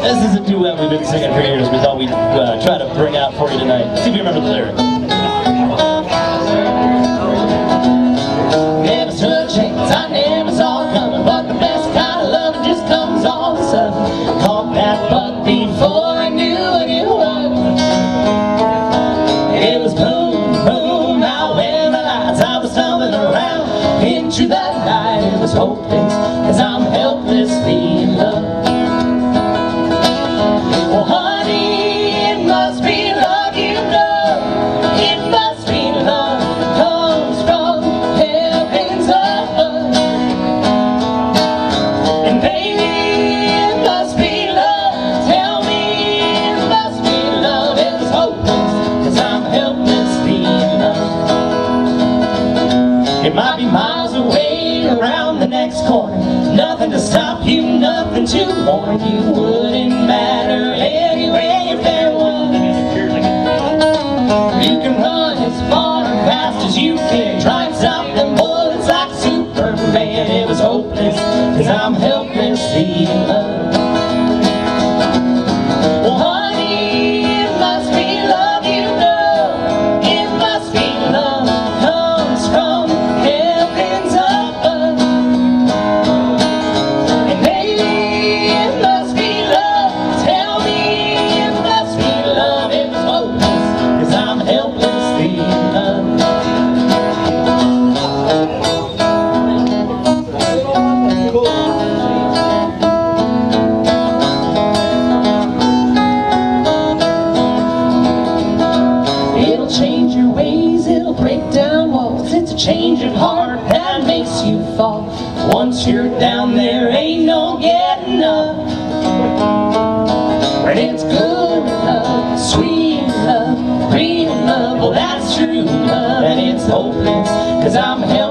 This is a duet we've been singing for years. We thought we'd uh, try to bring out for you tonight. See if you remember the lyrics. Never saw coming, but the best kind of love just comes all of a sudden. Caught that before I knew it was. It was boom, boom. I was stumbling around into night. Was hopeless, cause I'm helplessly It might be miles away around the next corner. Nothing to stop you, nothing to warn you. Wouldn't matter anyway if there was. You can run as far and fast as you can. Try change of heart that makes you fall. Once you're down there, ain't no getting up. When it's good love, sweet love, real love, well that's true love, and it's hopeless, cause I'm helpless.